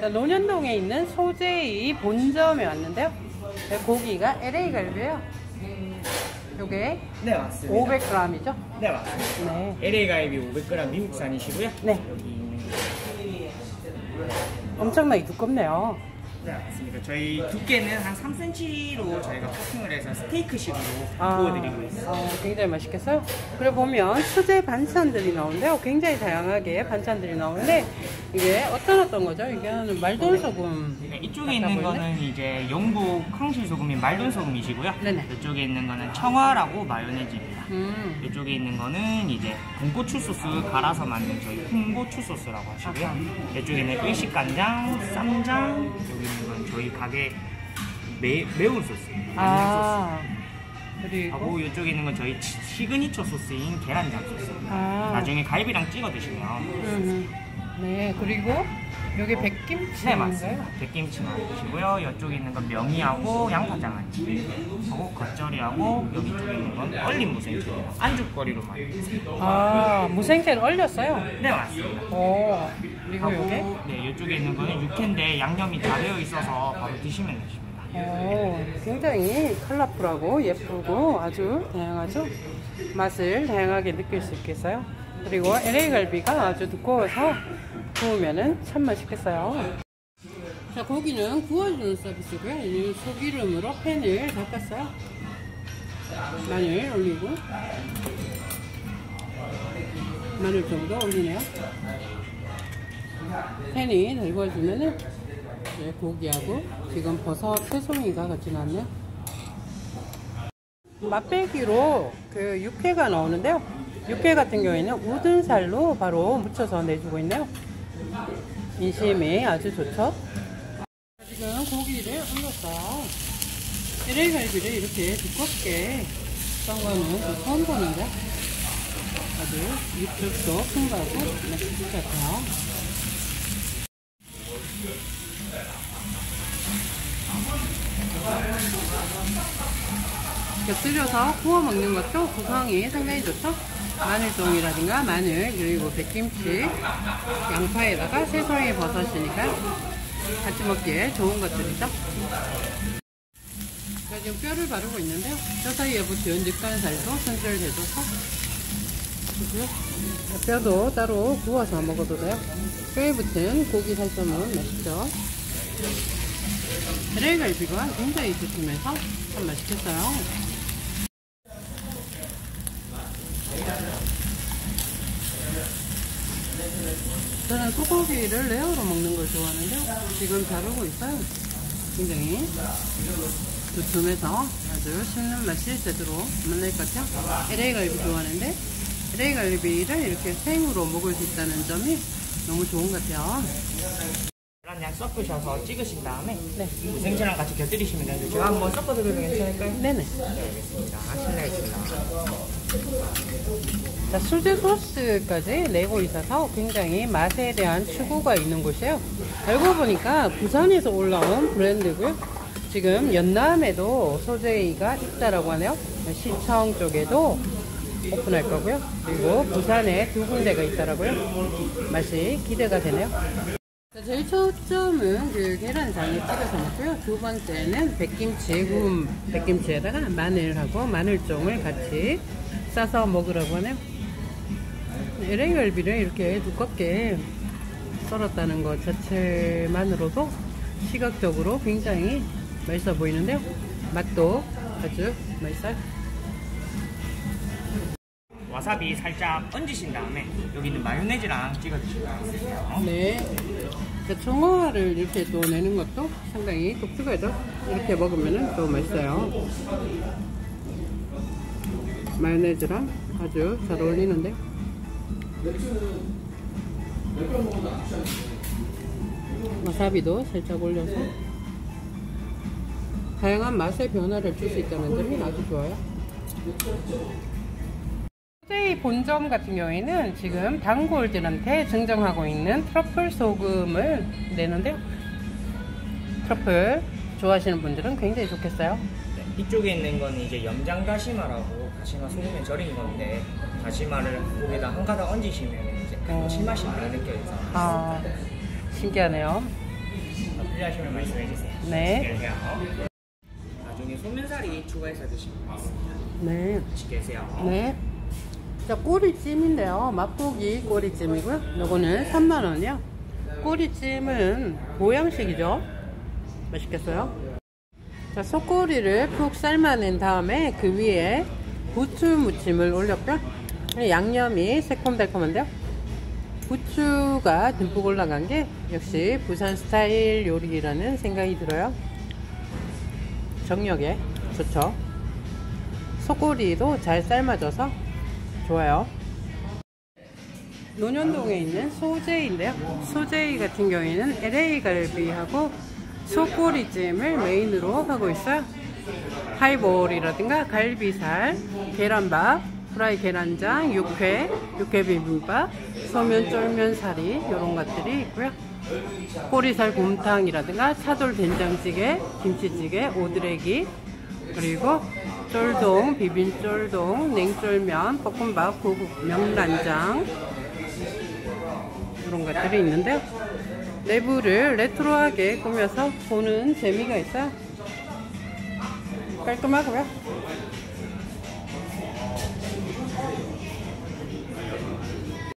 자, 논현동에 있는 소재의 본점에 왔는데요. 네, 고기가 LA 갈비예요. 요게 네 맞습니다. 500g이죠? 네 맞습니다. 네. LA 갈비 500g 미국산이시고요. 네. 여기 있는 게 엄청나게 두껍네요. 네 맞습니다. 저희 두께는 한 3cm로 저희가 커팅을 해서 스테이크식으로 아, 구워드리고 있어요. 어, 굉장히 맛있겠어요. 그리고 보면 수제 반찬들이 나오는데요. 굉장히 다양하게 반찬들이 나오는데 이게 어떤 어떤 거죠? 이게 말돈 소금. 네, 이쪽에 있는 거는 이제 영국 황실 소금인 말돈 소금이시고요. 네네. 이쪽에 있는 거는 청화라고 마요네즈입니다. 음. 이쪽에 있는 거는 이제 군고추 소스 갈아서 만든 저희 홍고추 소스라고 하시고요. 이쪽에는 일식 간장, 쌈장, 여기 저희 가게 매, 매운 소스, 양념 아. 소스. 그리고 하고 이쪽에 있는 건 저희 치- 시그니처 소스인 계란장 소스입니다. 아. 나중에 갈비랑 찍어 드시면 음. 네, 그리고 여기 백김치. 네 맞습니다. 백김치 나오시고요. 이쪽에 있는 건 명이하고 양파장아찌 하고 겉절이하고 여기 쪽에 있는 건 얼린 무생채예요. 안주거리로 많이 드세요. 아, 무생채를 얼렸어요. 네 맞습니다. 오. 그리고 요게 네 이쪽에 있는 거는 육회인데 양념이 다 되어 있어서 바로 드시면 되십니다. 오, 굉장히 컬러풀하고 예쁘고 아주 다양하죠? 맛을 다양하게 느낄 수 있겠어요. 그리고 LA 갈비가 아주 두꺼워서 구우면은 참 맛있겠어요. 자, 고기는 구워주는 서비스고요. 이 소기름으로 팬을 닦았어요. 마늘 올리고 마늘 좀더 올리네요. 팬이 넓어지면은 네, 고기하고 지금 버섯 새송이가 같이 나왔네요. 맛배기로 그 육회가 나오는데요. 육회 같은 경우에는 우둔살로 바로 묻혀서 내주고 있네요. 인심이 아주 좋죠. 지금 고기를 얹었어요. LA 갈비를 이렇게 두껍게 썬 거는 또 처음 보는데 아주 육즙도 풍부하고 맛있을 것 같아요. 곁들여서 구워 먹는 것도 구성이 상당히 좋죠. 마늘종이라든가 마늘 그리고 백김치 양파에다가 새송이 버섯이니까 같이 먹기에 좋은 것들이죠. 자, 지금 뼈를 바르고 있는데요. 뼈 사이에 붙은 육간살도 손질해줘서 그리고요. 뼈도 따로 구워서 먹어도 돼요. 뼈에 붙은 고기 살점은 맛있죠. LA갈비가 굉장히 두툼해서 참 맛있겠어요. 저는 소고기를 레어로 먹는 걸 좋아하는데요. 지금 자르고 있어요. 굉장히 두툼해서 아주 씹는 맛이 제대로 맛날 것 같아요. LA갈비 좋아하는데 LA갈비를 이렇게 생으로 먹을 수 있다는 점이 너무 좋은 것 같아요. 계란장 섞으셔서 찍으신 다음에 네. 무생채랑 같이 곁들이시면 되는데 제가 한번 섞어드려도 괜찮을까요? 네네. 네 알겠습니다. 실례했습니다. 자, 수제 소스까지 내고 있어서 굉장히 맛에 대한 추구가 있는 곳이에요. 알고 보니까 부산에서 올라온 브랜드고요. 지금 연남에도 소재이가 있다라고 하네요. 시청 쪽에도 오픈할 거고요. 그리고 부산에 두 군데가 있다라고요. 맛이 기대가 되네요. 자, 제일 첫 점은 그 계란장에 찍어서 먹고요. 두 번째는 백김치, 구운 백김치에다가 마늘하고 마늘종을 같이 싸서 먹으라고 하네요. LA 갈비를 이렇게 두껍게 썰었다는 것 자체만으로도 시각적으로 굉장히 맛있어 보이는데요. 맛도 아주 맛있어요. 와사비 살짝 얹으신 다음에 여기 있는 마요네즈랑 찍어 되세요. 네. 자, 청어를 이렇게 또 내는 것도 상당히 독특하죠. 이렇게 먹으면 또 맛있어요. 마요네즈랑 아주 잘 어울리는데요. 와사비도 살짝 올려서 다양한 맛의 변화를 줄 수 있다는 점이 아주 좋아요. 소제이 본점 같은 경우에는 지금 단골들한테 증정하고 있는 트러플 소금을 내는데요. 트러플 좋아하시는 분들은 굉장히 좋겠어요. 네, 이쪽에 있는 건 이제 염장 다시마라고 다시마 소금에 절인 건데 다시마를 고기에다 한 가닥 얹으시면 이제 어. 감칠맛이 많이 느껴져서 아, 신기하네요. 더 필요하시면 말씀해 주세요. 네. 나중에 소면사리 추가해서 드시면 되겠습니다. 네. 같이 계세요. 네. 자, 꼬리찜인데요. 맛보기 꼬리찜이고요. 요거는 3만원이요. 꼬리찜은 보양식이죠. 맛있겠어요? 자, 속꼬리를 푹 삶아낸 다음에 그 위에 부추 무침을 올렸고요. 양념이 새콤달콤한데요. 부추가 듬뿍 올라간 게 역시 부산 스타일 요리라는 생각이 들어요. 정력에 좋죠. 속꼬리도 잘 삶아져서 좋아요. 논현동에 있는 소제이인데요. 소제이 같은 경우에는 LA 갈비하고 속꼬리찜을 메인으로 하고 있어요. 하이볼이라든가 갈비살, 계란밥, 프라이 계란장, 육회, 육회 비빔밥, 소면 쫄면 사리 이런 것들이 있고요. 꼬리살 곰탕이라든가 차돌 된장찌개, 김치찌개, 오드레기 그리고 쫄동, 비빔쫄동, 냉쫄면, 볶음밥, 고급 명란장 이런 것들이 있는데요. 내부를 레트로하게 꾸며서 보는 재미가 있어요. 깔끔하고요.